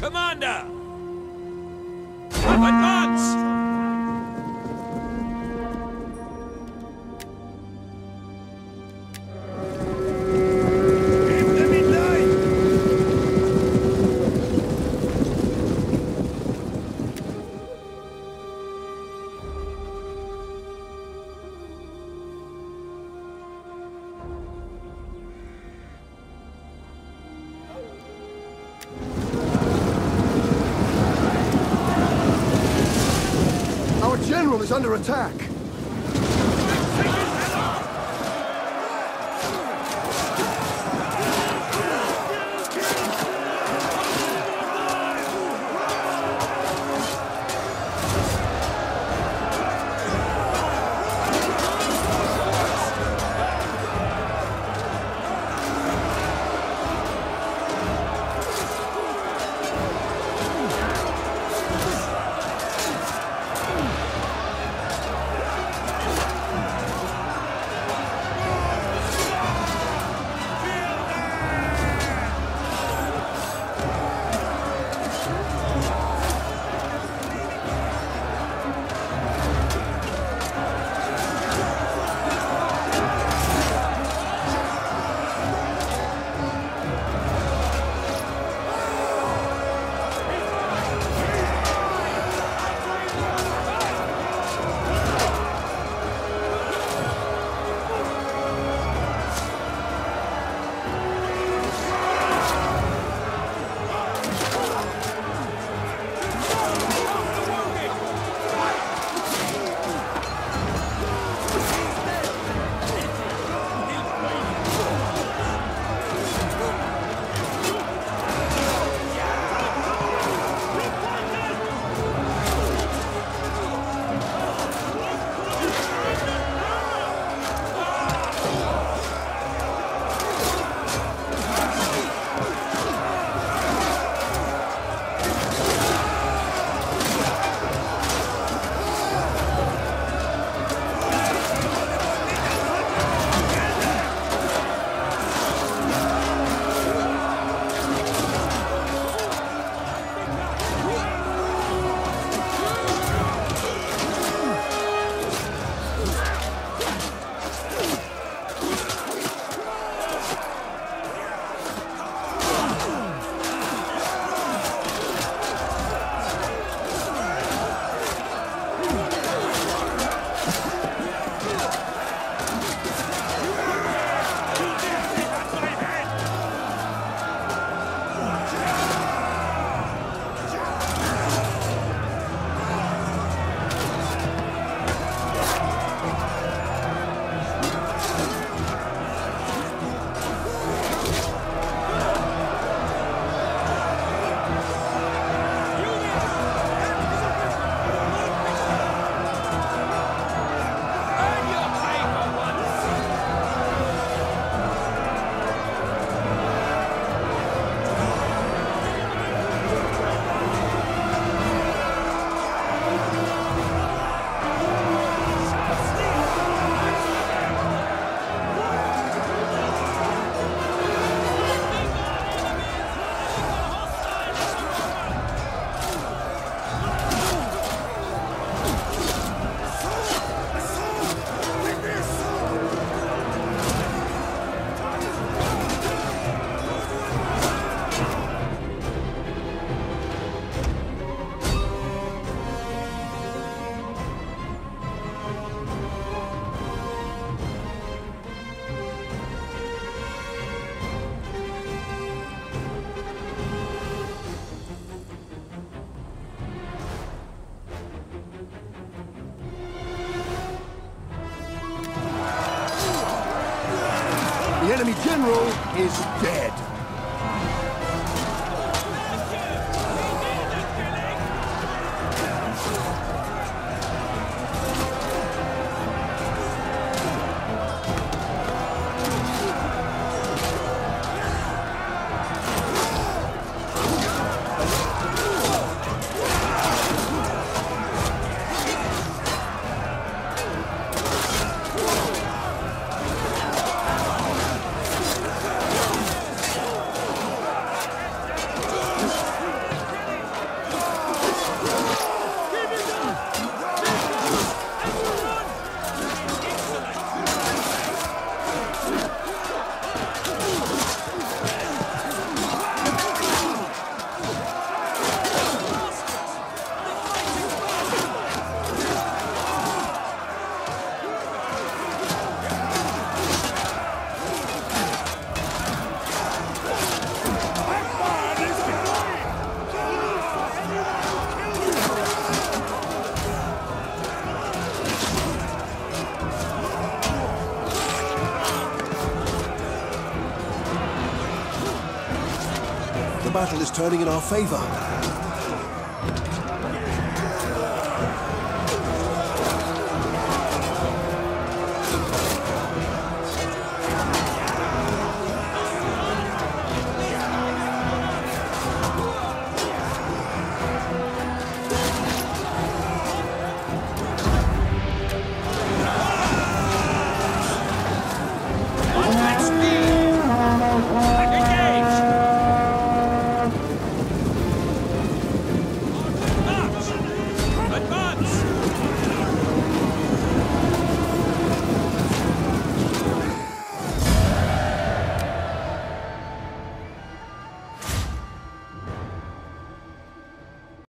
Commander! Advance! General is under attack. Enemy general is dead. Battle is turning in our favor.